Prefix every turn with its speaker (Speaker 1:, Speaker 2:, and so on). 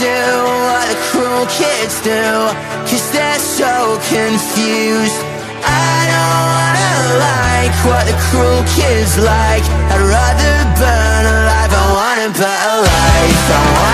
Speaker 1: do what the cruel kids do. Cause they're so confused. I don't wanna like what the cruel kids like. I'd rather burn alive, I wanna burn alive. I